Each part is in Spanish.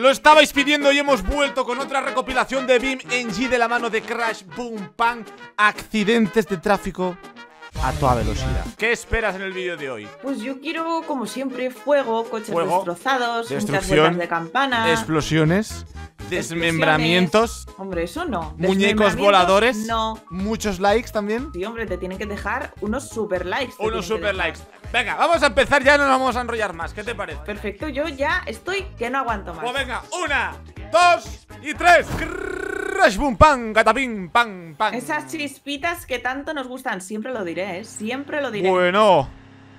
Lo estabais pidiendo y hemos vuelto con otra recopilación de Beam NG de la mano de Crash Boom Bang. Accidentes de tráfico a toda velocidad. ¿Qué esperas en el vídeo de hoy? Pues yo quiero, como siempre, fuego, coches Fuego, destrozados, muchas vueltas de campana. Explosiones, desmembramientos, Hombre, eso no. muñecos voladores, No. muchos likes también. Sí, hombre, te tienen que dejar unos super likes. Unos super likes. Venga, vamos a empezar ya, no nos vamos a enrollar más. ¿Qué te parece? Perfecto, yo ya estoy que no aguanto más. Pues venga, una, dos y tres. Crash boom, pan, gatapim, pan, pan. Esas chispitas que tanto nos gustan, siempre lo diré, ¿eh? Siempre lo diré. Bueno,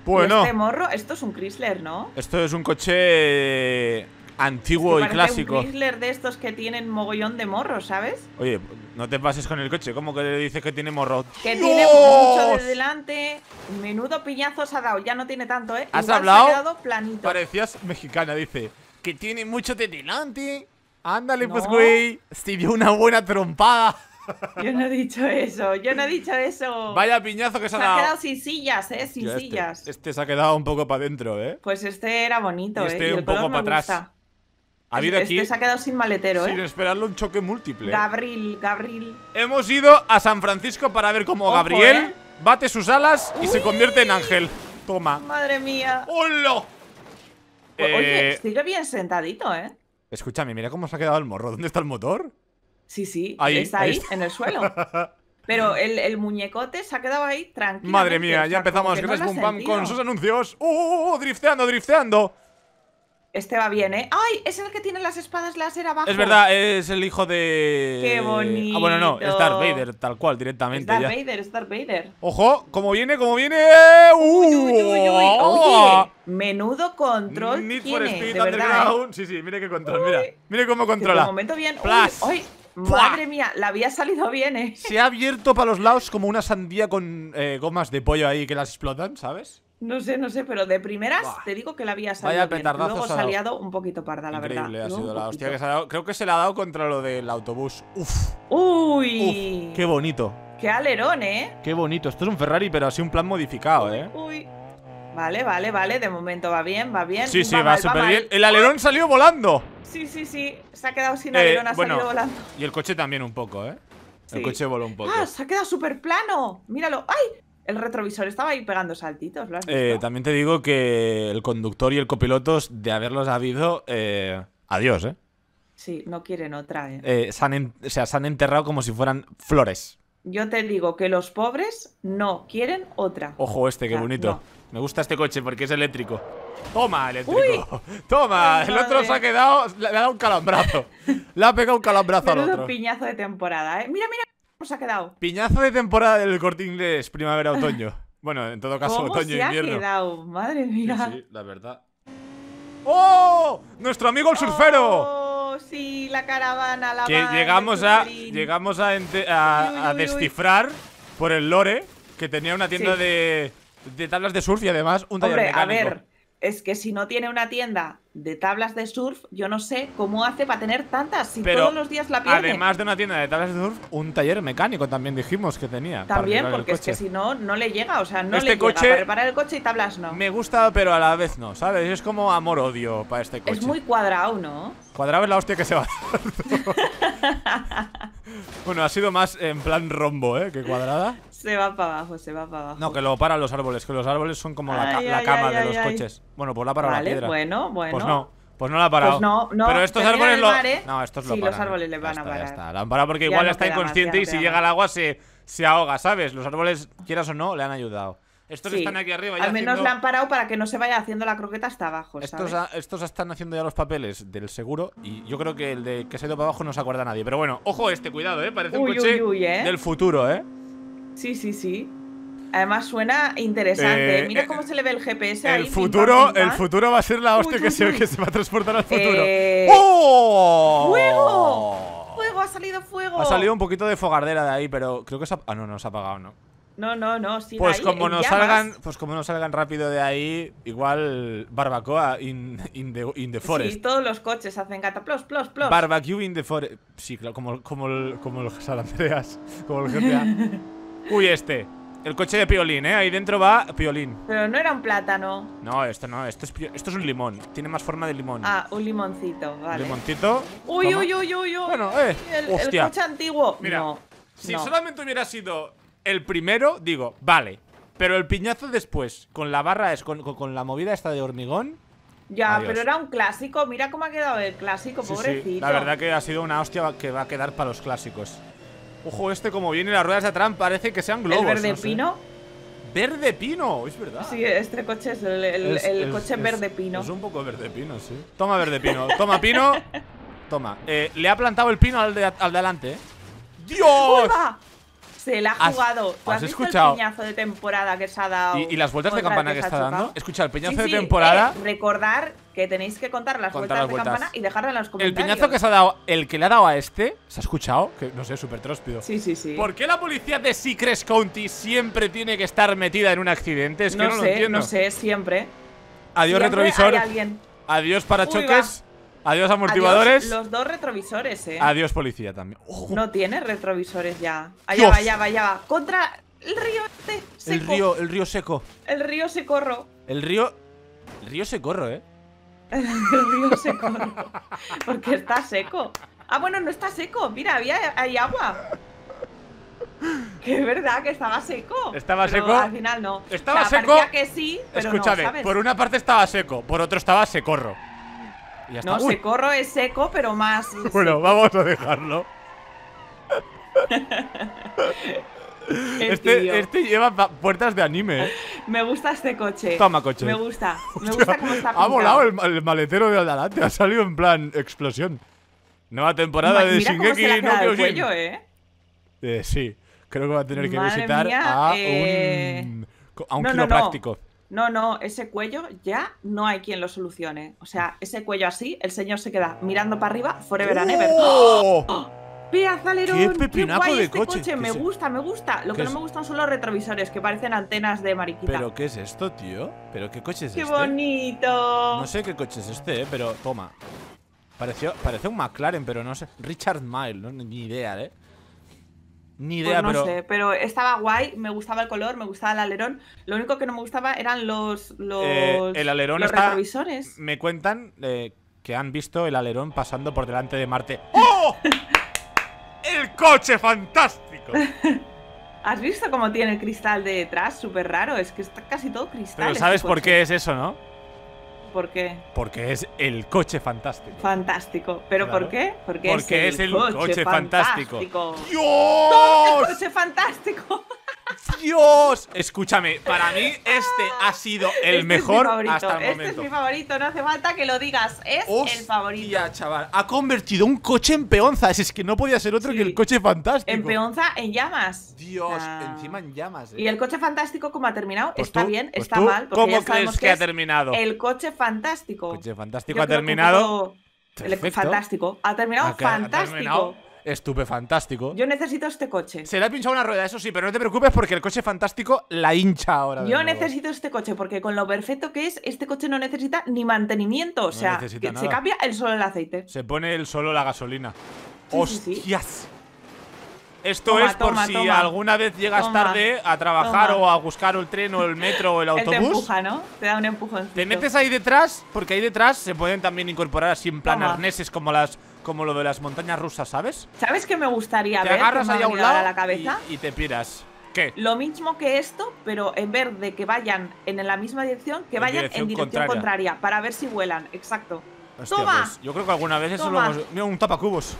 Y bueno. Este morro, esto es un Chrysler, ¿no? Esto es un coche antiguo Que y clásico. Un Chrysler de estos que tienen mogollón de morros, ¿sabes? Oye, no te pases con el coche. ¿Cómo que le dices que tiene morro? Que ¡Dios! tiene mucho de delante. Menudo piñazo se ha dado. Ya no tiene tanto, ¿eh? ¿Has Igual hablado? Se ha quedado planito. Parecías mexicana, dice. Que tiene mucho de delante. Ándale, pues, güey. Se dio una buena trompada. Yo no he dicho eso. Yo no he dicho eso. Vaya piñazo que se Se ha ha dado. quedado sin sillas, ¿eh? Sin este- sillas. Este, se ha quedado un poco para adentro, ¿eh? Pues este era bonito, Y ¿eh? este un poco para atrás. gusta. Ha habido este aquí, se ha quedado sin maletero, sin ¿eh? esperarlo, un choque múltiple. Gabriel, Gabriel. Hemos ido a San Francisco para ver cómo Ojo, Gabriel ¿eh? bate sus alas y se convierte en ángel. Toma. Madre mía. ¡Hola! Oye, Eh, sigue bien sentadito, ¿eh? Escúchame, mira cómo se ha quedado el morro. ¿Dónde está el motor? Sí, sí. Ahí, está ahí ahí, está. en el suelo. Pero el, el muñecote se ha quedado ahí tranquilo. Madre mía, ya empezamos Boom Bam con sus anuncios. ¡Uh, uh, uh! Drifteando, drifteando. Este va bien, ¿eh? ¡Ay! Es el que tiene las espadas láser abajo. Es verdad, es el hijo de. Qué bonito. Ah, bueno, no, es Darth Vader, tal cual, Es directamente Darth ya. Vader, es Darth Vader. Ojo, ¿cómo viene? ¿Cómo viene? ¡Uh! Uy, uy, uy, uy. Oye, menudo control Need for tiene, Speed de verdad, ¿eh? Underground. Sí, sí, mire qué control, mira. Mire cómo Que de controla. momento bien. Uy, uy, madre mía, la había salido bien, ¿eh? Se ha abierto para los lados como una sandía con eh, gomas de pollo ahí que las explotan, ¿sabes? No sé, no sé, pero de primeras Buah. te digo que la había salido Vaya bien. petardazos Luego ha se ha dado. liado un poquito parda, la Increíble verdad. ha Luego sido la hostia que se ha dado. Creo que se le ha dado contra lo del autobús. Uf, Uy, uf, qué bonito. qué alerón, ¿eh? Qué bonito. Esto es un Ferrari, pero así un plan modificado, ¿eh? Uy. Vale, vale, vale. De momento va bien, va bien. Sí, sí, va, súper bien. El alerón salió volando. Sí, sí, sí. Se ha quedado sin Eh, alerón, ha bueno, salido volando. Y el coche también un poco, ¿eh? El coche voló un poco. ¡Ah! Se ha quedado súper plano. Míralo. ¡Ay! El retrovisor estaba ahí pegando saltitos, ¿lo has visto? Eh, también te digo que el conductor y el copiloto, de haberlos habido, eh, adiós, ¿eh? Sí, no quieren otra, ¿eh? Eh, se, han o sea, se han enterrado como si fueran flores. Yo te digo que los pobres no quieren otra. Ojo este, qué O sea, bonito. no. Me gusta este coche porque es eléctrico. Toma, eléctrico. Toma, Ay, el otro se ha quedado, le ha dado un calambrazo. le ha pegado un calambrazo al otro. piñazo de temporada, ¿eh? Mira, mira cómo se ha quedado. Piñazo de temporada del corte inglés, primavera-otoño. bueno, en todo caso, ¿Cómo otoño se ha quedado? Madre Sí, mía. sí, la verdad. ¡Oh! ¡Nuestro amigo el surfero! Oh, sí, la caravana, la que van, llegamos a llegamos a, ente- a- Uy, uy, a uy, uy. descifrar por el lore que tenía una tienda Sí. de, de tablas de surf y además un taller Hombre, a mecánico. ver, es que si no tiene una tienda de tablas de surf, yo no sé cómo hace para tener tantas, si Pero todos los días la pierde. Además de una tienda de tablas de surf, un taller mecánico también dijimos que tenía. para También, porque es que si no, no le llega, o sea, no Este le llega coche- para reparar el coche y tablas no. Me gusta, pero a la vez no, ¿sabes? Es como amor-odio para este coche. Es muy cuadrado, ¿no? Cuadrado es la hostia que se va a dar. Bueno, ha sido más en plan rombo, ¿eh? Que cuadrada. Se va para abajo, se va para abajo. No, que lo paran los árboles, que los árboles son como la, ca- Ay, la cama ay, de los coches. Bueno, pues la ha parado la Vale, piedra. bueno, bueno. Pues no, pues no la ha parado. Pues no, no. Pero estos árboles lo. mar, ¿eh? No, estos lo Sí, paran. los árboles le Ya van a está, ya parar. está. La han parado porque Ya igual no está más, inconsciente ya no y si llega más. al agua se, se ahoga, ¿sabes? Los árboles, quieras o no, le han ayudado. Estos Sí, están aquí arriba ya Al menos haciendo- le han parado para que no se vaya haciendo la croqueta hasta abajo, Estos, ¿sabes? a- estos están haciendo ya los papeles del seguro y yo creo que el de que se ha ido para abajo no se acuerda nadie. Pero bueno, ojo este, cuidado, ¿eh? Parece un Uy, coche uy, uy, ¿eh? del futuro, ¿eh? Sí, sí, sí. Además suena interesante. Eh, Mira eh, cómo se le ve el GPS ahí. El pim, pam, futuro, pim, pam. el futuro va a ser la hostia Uy, que, se, uy. que se va a transportar al futuro. Eh, ¡Oh! ¡Fuego! ¡Fuego! ¡Ha salido fuego! Ha salido un poquito de fogardera de ahí, pero creo que se ha... Ah, no, no se ha apagado, ¿no? No, no, no. sigue Pues ahí, como en no llamas. salgan, pues como no salgan rápido de ahí, igual barbacoa in, in the, in the forest. Sí, todos los coches hacen gata. Plos, plos, plos. Barbecue in the forest. Sí, claro, como, como el, como el San Andreas, como el GTA. Uy, este. El coche de Piolín, ¿eh? Ahí dentro va Piolín. Pero no era un plátano. No, esto no, esto es, esto es un limón. Tiene más forma de limón. Ah, un limoncito, vale. Limoncito. Uy, Toma. uy, uy, uy, uy. Bueno, eh. El, el coche antiguo. Mira, no, si no. solamente hubiera sido el primero, digo, vale. Pero el piñazo después, con la barra, es con, con- con la movida esta de hormigón. Ya, Adiós. pero era un clásico. Mira cómo ha quedado el clásico, Sí, sí, pobrecito. la verdad que ha sido una hostia que va a quedar para los clásicos. Ojo, este como viene las ruedas de atrás parece que sean globos. El verde no sé. pino. Verde pino, es verdad. Sí, este coche es el, el- Es- el es- coche es- verde pino. Es un poco verde pino, sí. Toma verde pino. Toma pino. Toma. Eh, le ha plantado el pino al de, al de adelante, ¿eh? ¡Dios! ¡Uy, va! Se la ha ¿Has- jugado. ¿Tú has has, visto escuchado? el piñazo de temporada que se ha dado? ¿Y, y las vueltas de el campana que, ha está dando? Escucha, el peñazo Sí, de temporada. eh, recordar que tenéis que contar las Contar vueltas las de campana y dejarla en los el comentarios. piñazo que se ha dado, el que le ha dado a este, ¿se ha escuchado? Que no sé, súper tróspido. Sí, sí, sí. ¿Por qué la policía de Seacrest County siempre tiene que estar metida en un accidente? Es que no, no lo sé, entiendo. no sé, siempre. Adiós Siempre retrovisor. hay alguien. Adiós parachoques. Adiós amortiguadores. Adiós, los dos retrovisores, eh. Adiós policía también. No tiene retrovisores ya. Allá Dios. va, allá va, allá va. Contra el río este el seco. río, el río seco. El río Secorro. El río. El río Secorro, ¿eh? El río Secorro. Porque está seco. Ah, bueno, no está seco. Mira, había hay agua. Que es verdad que estaba seco. ¿Estaba pero seco? Al final no. Estaba O sea, seco. que sí, pero Escúchame, no, ¿sabes? por una parte estaba seco, por otro estaba secorro. Y ya está. No, Uy, Secorro es seco, pero más. Bueno, vamos a dejarlo. Este, este lleva puertas de anime. ¿eh? Me gusta este coche. Toma, coche. Me gusta. Me gusta cómo está Ha pintado. volado el, el maletero de adelante, ha salido en plan explosión. Nueva temporada de Shingeki ha no el cuello, eh. Eh, sí, creo que va a tener que visitar mía, a eh, un, a un no, no, no. No, no, ese cuello ya no hay quien lo solucione. O sea, ese cuello así, el señor se queda mirando para arriba, forever and ever. ¡Oh! ¡Pedazo alerón! ¡Qué pepinaco de este coche! ¿Qué Me gusta, me gusta. Lo qué que no es- me gustan son los retrovisores, que parecen antenas de mariquita. ¿Pero qué es esto, tío? ¿Pero qué coche es ¡Qué este? bonito! No sé qué coche es este, eh, pero toma. Pareció, parece un McLaren, pero no sé. Richard Mille, ¿no? ni idea, ¿eh? Ni Pues idea, no pero. sé, pero estaba guay, me gustaba el color, me gustaba el alerón. Lo único que no me gustaba eran los, los, Eh, el alerón los está- retrovisores. Me cuentan eh, que han visto el alerón pasando por delante de Marte. ¡Oh! ¡El coche fantástico! ¿Has visto cómo tiene el cristal de detrás? Súper raro, es que está casi todo cristal. Pero este ¿sabes por qué es eso, no? ¿Por qué? Porque es el coche fantástico. Fantástico. ¿pero Claro. por qué? Porque, Porque es el coche fantástico. fantástico. ¡El coche fantástico! ¡Dios! Escúchame, para mí este ha sido el Este es mi mejor favorito, hasta el Este momento. es mi favorito, no hace falta que lo digas. Es el favorito. Chaval. Ha convertido un coche en peonzas. Es que no podía ser otro Sí. que el coche fantástico. En peonza, en llamas. Dios, Ah. encima en llamas, eh. Y el coche fantástico, como ha terminado, Pues está tú- bien, pues está tú, mal. ¿Cómo ya crees que ha es terminado? El coche fantástico. coche fantástico Yo ha que terminado. El fantástico. Ha terminado Ha ha fantástico. Estupefantástico. Yo necesito este coche. Se le ha pinchado una rueda, eso sí, pero no te preocupes porque el coche fantástico la hincha ahora. Yo necesito este coche porque con lo perfecto que es, este coche no necesita ni mantenimiento. O sea, que se cambia el solo el aceite. Se pone el solo la gasolina. Sí, sí, sí. ¡Hostias! Esto Toma, es por toma, si toma. alguna vez llegas tarde a trabajar o a buscar el tren o el metro o el Él te autobús. empuja, ¿no? Te da un empujón. Te metes ahí detrás, porque ahí detrás se pueden también incorporar así en plan arneses como las como lo de las montañas rusas, ¿sabes? ¿Sabes qué me gustaría te ver? agarras que me ahí a un lado a la cabeza. y, y te piras. ¿Qué? Lo mismo que esto, pero en vez de que vayan en la misma dirección, que En vayan dirección en dirección contraria. contraria. para ver si vuelan. Exacto. Hostia, ¡Toma! pues yo creo que alguna vez eso lo hemos. Mira, un tapacubos.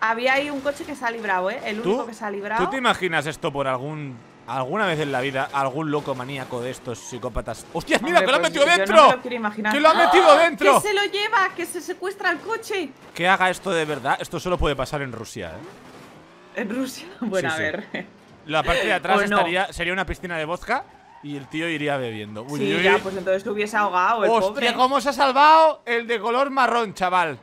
Había ahí un coche que se ha librado, ¿eh? El único ¿Tú, que se ha librado. ¿Tú te imaginas esto por algún. Alguna vez en la vida, algún loco maníaco de estos psicópatas? ¡Hostias, mira, Hombre, que lo ha pues metido yo no dentro! me lo. ¡Que lo ha metido ¡Ah! dentro! ¡Que se lo lleva! ¡Que se secuestra el coche! Que haga esto de verdad, esto solo puede pasar en Rusia, ¿eh? En Rusia. Bueno, Sí, a sí. ver. La parte de atrás no. estaría, sería una piscina de vodka y el tío iría bebiendo. Uy, sí, uy, ya, pues entonces hubiese ahogado el ¡Hostia, pobre. cómo se ha salvado el de color marrón, chaval!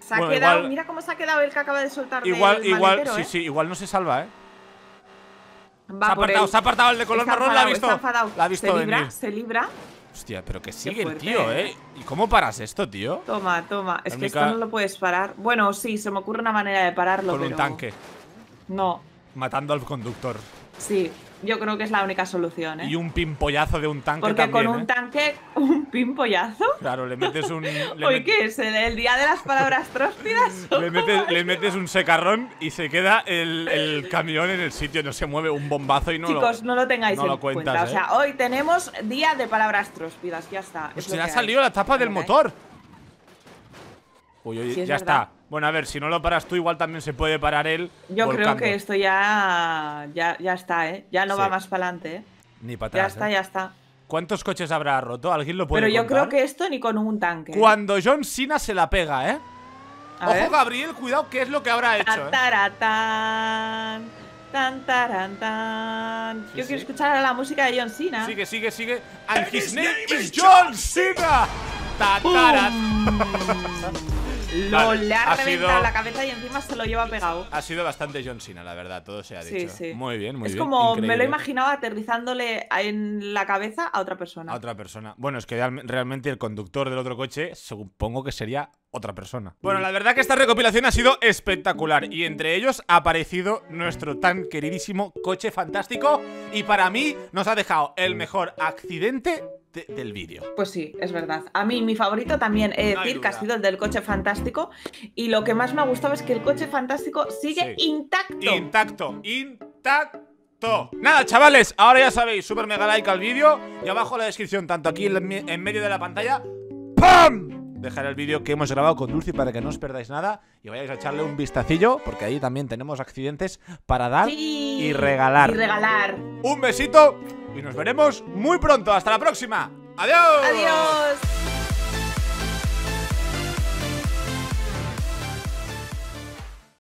Se ha Bueno, quedado. igual- Mira cómo se ha quedado el que acaba de soltar Igual, del igual, maletero, sí, ¿eh? sí, igual no se salva, ¿eh? Va se, ha apartado, se ha apartado el de color Está marrón, la ha enfadado, visto. enfadado. La ha visto se libra, venir. se libra. Hostia, pero que sigue el tío, ¿eh? ¿eh? ¿Y cómo paras esto, tío? Toma, toma. Es que esto no lo puedes parar. Bueno, sí, se me ocurre una manera de pararlo, Con un pero- tanque, No, matando al conductor. sí. Yo creo que es la única solución, ¿eh? Y un pimpollazo de un tanque Porque también, con un ¿eh? tanque, un pimpollazo. Claro, le metes un. Le, ¿Hoy met- qué es? ¿El, día de las palabras tróspidas? ¿O le metes, es? le metes un secarrón y se queda el, el camión en el sitio, no se mueve un bombazo y no Chicos, lo. no lo tengáis no en lo cuentas, cuenta. ¿eh? O sea, hoy tenemos día de palabras tróspidas, ya está. Pues se le ha salido la tapa del hay. motor. Uy, uy, Sí, es ya verdad. está. Bueno, a ver, si no lo paras tú, igual también se puede parar él. Yo creo que esto ya, ya, ya está, ¿eh? Ya no Sí. va más para adelante, ¿eh? Ni para Ya atrás. está, ¿eh? ya está. ¿Cuántos coches habrá roto? ¿Alguien lo puede Pero yo creo que esto ni con un tanque. ¿eh? Cuando John Cena se la pega, ¿eh? A Ojo, ver. Gabriel, cuidado, ¿qué es lo que habrá hecho? Tan, eh? tan, taran, tan. Sí, Yo sí. quiero escuchar la música de John Cena. Sigue, sigue, sigue. And his name is John Cena. Tatarat. Lo, le ha reventado sido- la cabeza y encima se lo lleva pegado. Ha sido bastante John Cena, la verdad, todo se ha Sí, dicho. sí. Muy bien, muy es bien. como me lo imaginaba aterrizándole en la cabeza a otra persona. A otra persona. Bueno, es que real- realmente el conductor del otro coche supongo que sería otra persona. Bueno, la verdad que esta recopilación ha sido espectacular y entre ellos ha aparecido nuestro tan queridísimo coche fantástico y para mí nos ha dejado el mejor accidente de- del vídeo. Pues sí, es verdad. A mí mi favorito también he de decir que ha sido el del coche fantástico. Y lo que más me ha gustado es que el coche fantástico sigue Sí. intacto. Intacto, intacto. Nada, chavales, ahora ya sabéis, super mega like al vídeo y abajo en la descripción, tanto aquí en, me- en medio de la pantalla, ¡pam! Dejar el vídeo que hemos grabado con Dulce para que no os perdáis nada y vayáis a echarle un vistacillo, porque ahí también tenemos accidentes para dar Sí. y regalar. Y regalar. Un besito y nos veremos muy pronto. Hasta la próxima. Adiós. Adiós.